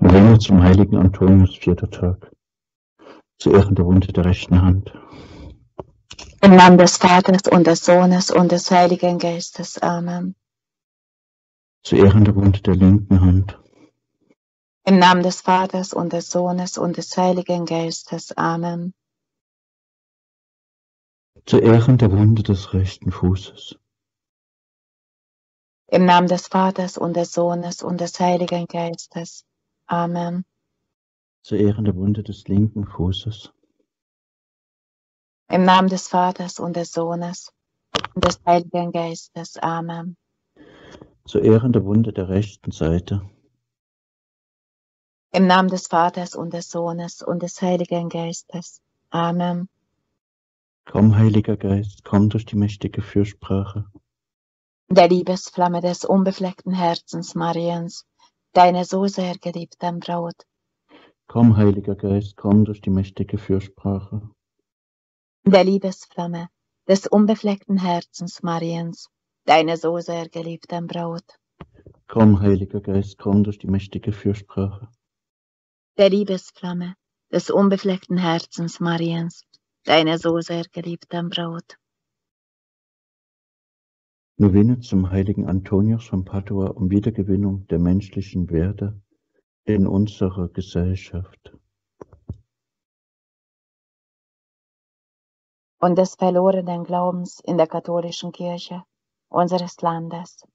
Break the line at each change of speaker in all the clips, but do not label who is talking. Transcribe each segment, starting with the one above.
Novene zum heiligen Antonius, vierter Tag. Zu Ehren der Wunde der rechten Hand.
Im Namen des Vaters und des Sohnes und des Heiligen Geistes. Amen.
Zu Ehren der Wunde der linken Hand.
Im Namen des Vaters und des Sohnes und des Heiligen Geistes. Amen.
Zu Ehren der Wunde des rechten Fußes.
Im Namen des Vaters und des Sohnes und des Heiligen Geistes. Amen.
Zu Ehren der Wunde des linken Fußes.
Im Namen des Vaters und des Sohnes und des Heiligen Geistes. Amen.
Zu Ehren der Wunde der rechten Seite.
Im Namen des Vaters und des Sohnes und des Heiligen Geistes. Amen.
Komm, Heiliger Geist, komm durch die mächtige Fürsprache.
Der Liebesflamme des unbefleckten Herzens Mariens, deine so sehr geliebten Braut.
Komm, Heiliger Geist, komm durch die mächtige Fürsprache.
Der Liebesflamme des unbefleckten Herzens Mariens, deine so sehr geliebten Braut.
Komm, Heiliger Geist, komm durch die mächtige Fürsprache.
Der Liebesflamme des unbefleckten Herzens Mariens, deine so sehr geliebten Braut.
Novene zum heiligen Antonius von Padua um Wiedergewinnung der menschlichen Werte in unserer Gesellschaft.
Und des verlorenen Glaubens in der katholischen Kirche unseres Landes.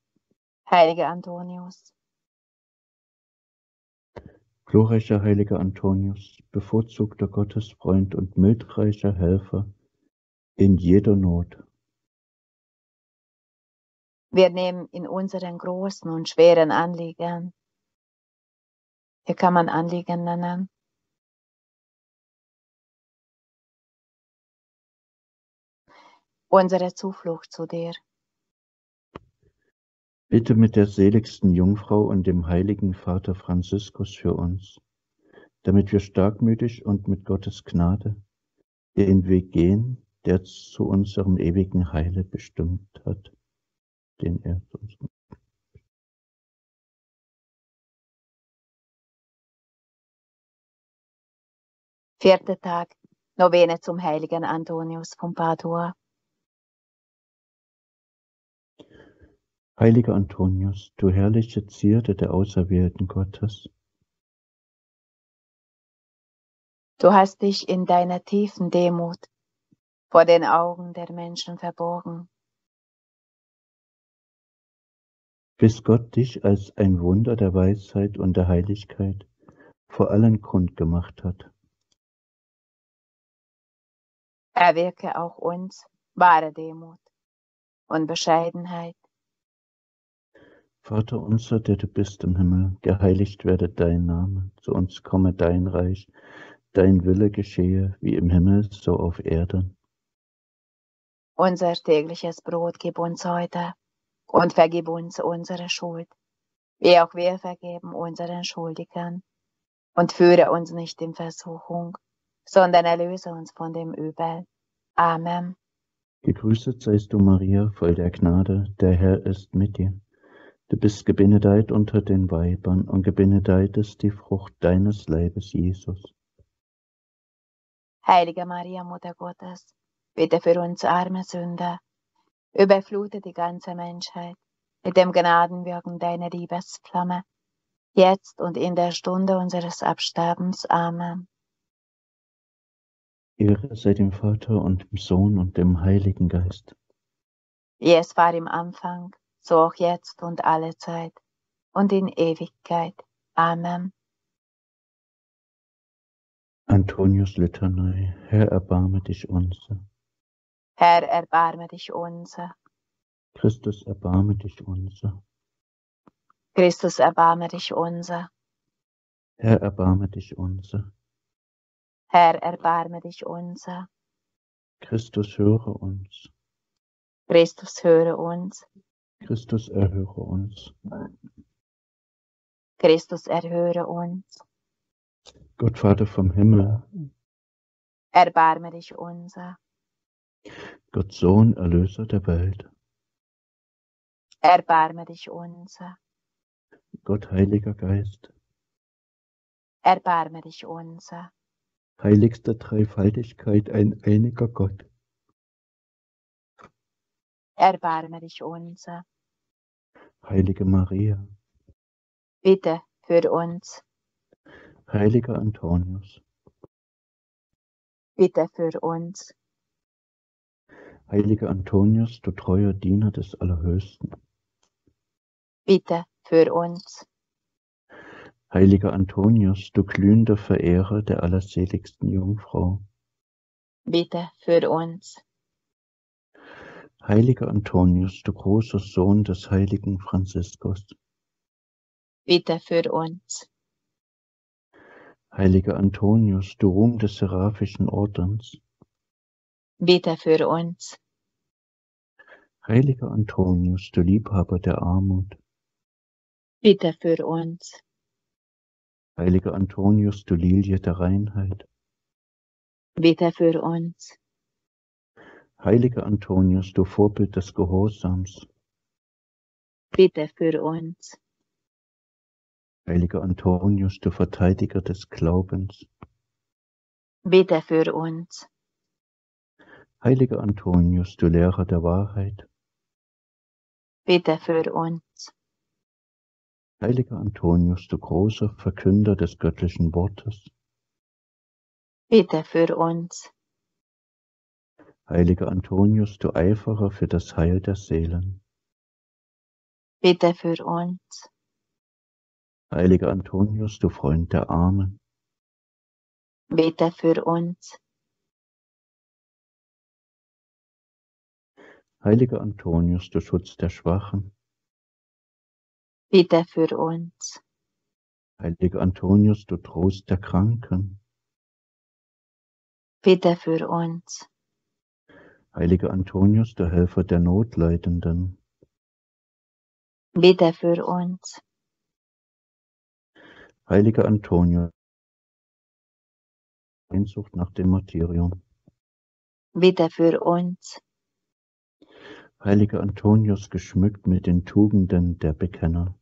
Heiliger Antonius,
Glorreicher heiliger Antonius, bevorzugter Gottesfreund und mildreicher Helfer in jeder Not.
Wir nehmen in unseren großen und schweren Anliegen, hier kann man Anliegen nennen, unsere Zuflucht zu dir.
Bitte mit der seligsten Jungfrau und dem heiligen Vater Franziskus für uns, damit wir starkmütig und mit Gottes Gnade den Weg gehen, der zu unserem ewigen Heile bestimmt hat, den er uns
Vierter Tag, Novene zum heiligen Antonius von Padua.
Heiliger Antonius, du herrliche Zierde der Auserwählten Gottes,
Du hast dich in deiner tiefen Demut vor den Augen der Menschen verborgen.
Bis Gott dich als ein Wunder der Weisheit und der Heiligkeit vor allen Grund gemacht hat.
Erwirke auch uns wahre Demut und Bescheidenheit.
Vater unser, der du bist im Himmel, geheiligt werde dein Name, zu uns komme dein Reich, dein Wille geschehe, wie im Himmel, so auf Erden.
Unser tägliches Brot gib uns heute und vergib uns unsere Schuld, wie auch wir vergeben unseren Schuldigern. Und führe uns nicht in Versuchung, sondern erlöse uns von dem Übel. Amen.
Gegrüßet seist du, Maria, voll der Gnade, der Herr ist mit dir. Du bist gebenedeit unter den Weibern und gebenedeit ist die Frucht deines Leibes, Jesus.
Heilige Maria, Mutter Gottes, bitte für uns arme Sünder, überflute die ganze Menschheit mit dem Gnadenwirken deiner Liebesflamme, jetzt und in der Stunde unseres Absterbens. Amen.
Ehre sei dem Vater und dem Sohn und dem Heiligen Geist.
Wie es war im Anfang, so auch jetzt und alle Zeit und in Ewigkeit. Amen.
Antonius Litanei, Herr, erbarme dich unser.
Herr, erbarme dich unser.
Christus, erbarme dich unser.
Christus, erbarme dich unser.
Herr, erbarme dich unser.
Herr, erbarme dich unser.
Christus, höre uns.
Christus, höre uns.
Christus, erhöre uns.
Christus, erhöre uns.
Gott, Vater vom Himmel,
Erbarme dich unser.
Gott, Sohn, Erlöser der Welt,
Erbarme dich unser.
Gott, Heiliger Geist,
erbarme dich unser.
Heiligste Dreifaltigkeit, ein einiger Gott.
Erbarme dich unser.
Heilige Maria,
Bitte für uns.
heiliger Antonius,
Bitte für uns.
Heiliger Antonius, du treuer Diener des Allerhöchsten,
Bitte für uns.
heiliger Antonius, du glühender Verehrer der allerseligsten Jungfrau,
Bitte für uns.
heiliger Antonius, du großer Sohn des heiligen Franziskus,
Bitte für uns.
heiliger Antonius, du Ruhm des seraphischen Ordens,
Bitte für uns.
heiliger Antonius, du Liebhaber der Armut,
Bitte für uns.
heiliger Antonius, du Lilie der Reinheit,
Bitte für uns.
heiliger Antonius, du Vorbild des Gehorsams,
Bitte für uns.
heiliger Antonius, du Verteidiger des Glaubens,
Bitte für uns.
Heiliger Antonius, du Lehrer der Wahrheit,
Bitte für uns.
heiliger Antonius, du großer Verkünder des göttlichen Wortes,
Bitte für uns.
heiliger Antonius, du Eiferer für das Heil der Seelen,
Bitte für uns.
heiliger Antonius, du Freund der Armen,
Bitte für uns.
Heiliger Antonius, du Schutz der Schwachen,
Bitte für uns.
heiliger Antonius, du Trost der Kranken,
Bitte für uns.
heiliger Antonius, du Helfer der Notleidenden,
Bitte für uns.
heiliger Antonius, Sehnsucht nach dem Martyrium,
Bitte für uns.
Heiliger Antonius, geschmückt mit den Tugenden der Bekenner,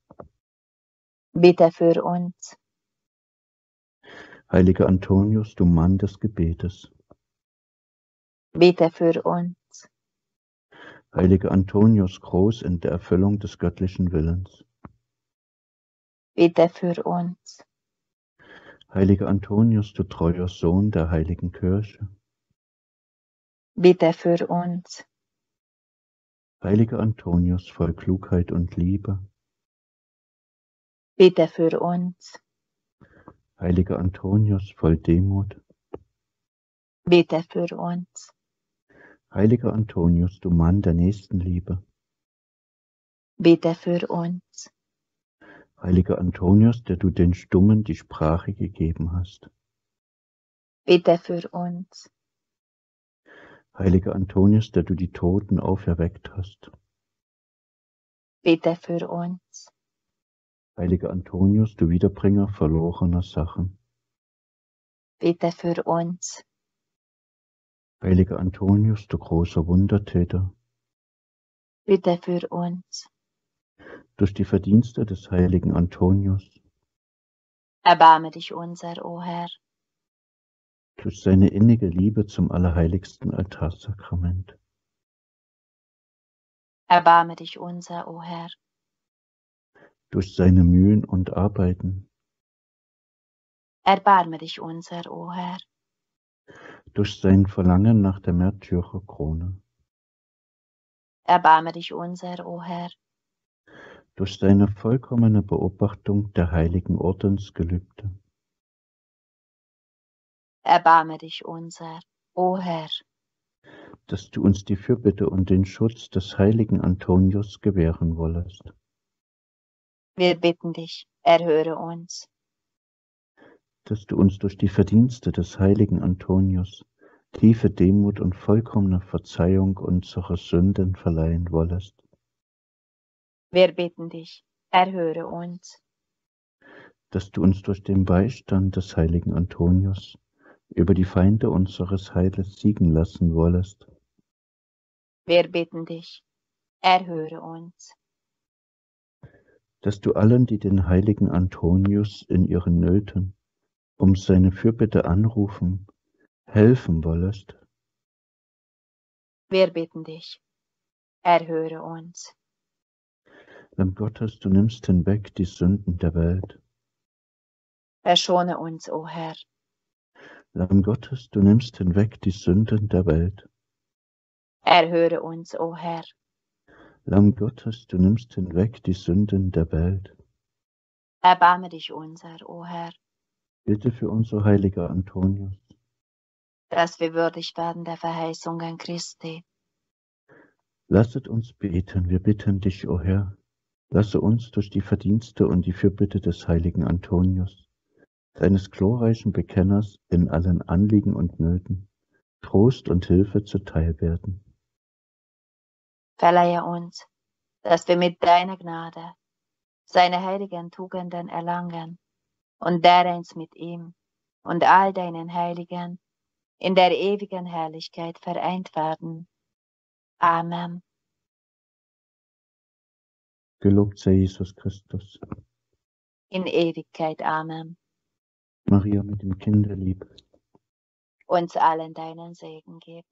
Bitte für uns.
heiliger Antonius, du Mann des Gebetes,
Bitte für uns.
heiliger Antonius, groß in der Erfüllung des göttlichen Willens,
Bitte für uns.
heiliger Antonius, du treuer Sohn der heiligen Kirche,
Bitte für uns.
Heiliger Antonius, voll Klugheit und Liebe,
Bitte für uns.
heiliger Antonius, voll Demut,
Bitte für uns.
heiliger Antonius, du Mann der Nächstenliebe,
Bitte für uns.
heiliger Antonius, der du den Stummen die Sprache gegeben hast,
Bitte für uns.
Heiliger Antonius, der du die Toten auferweckt hast,
Bitte für uns.
heiliger Antonius, du Wiederbringer verlorener Sachen,
Bitte für uns.
heiliger Antonius, du großer Wundertäter,
Bitte für uns.
durch die Verdienste des heiligen Antonius,
Erbarme dich unser, o Herr.
Durch seine innige Liebe zum allerheiligsten Altarsakrament,
Erbarme dich unser, o Herr.
durch seine Mühen und Arbeiten,
Erbarme dich unser, o Herr.
durch sein Verlangen nach der Märtyrerkrone,
Erbarme dich unser, o Herr.
durch seine vollkommene Beobachtung der heiligen Ordensgelübde,
Erbarme dich unser, o Herr.
dass du uns die Fürbitte und den Schutz des heiligen Antonius gewähren wollest,
Wir bitten dich, erhöre uns.
dass du uns durch die Verdienste des heiligen Antonius tiefe Demut und vollkommene Verzeihung unserer Sünden verleihen wollest,
Wir bitten dich, erhöre uns.
dass du uns durch den Beistand des heiligen Antonius über die Feinde unseres Heiles siegen lassen wollest,
Wir bitten dich, erhöre uns.
dass du allen, die den heiligen Antonius in ihren Nöten um seine Fürbitte anrufen, helfen wollest.
Wir bitten dich, erhöre uns.
Lamm Gottes, du nimmst hinweg die Sünden der Welt.
Verschone uns, o Herr.
Lamm Gottes, du nimmst hinweg die Sünden der Welt.
Erhöre uns, o Herr.
Lamm Gottes, du nimmst hinweg die Sünden der Welt.
Erbarme dich unser, o Herr,
Bitte für uns, o heiliger Antonius.
dass wir würdig werden der Verheißungen Christi.
Lasset uns beten, wir bitten dich, o Herr. Lasse uns durch die Verdienste und die Fürbitte des heiligen Antonius, deines glorreichen Bekenners in allen Anliegen und Nöten, Trost und Hilfe zuteil werden.
Verleihe uns, dass wir mit deiner Gnade seine heiligen Tugenden erlangen und dereins mit ihm und all deinen Heiligen in der ewigen Herrlichkeit vereint werden. Amen.
Gelobt sei Jesus Christus.
In Ewigkeit. Amen.
Maria mit dem Kinderlieb.
Uns allen deinen Segen gib.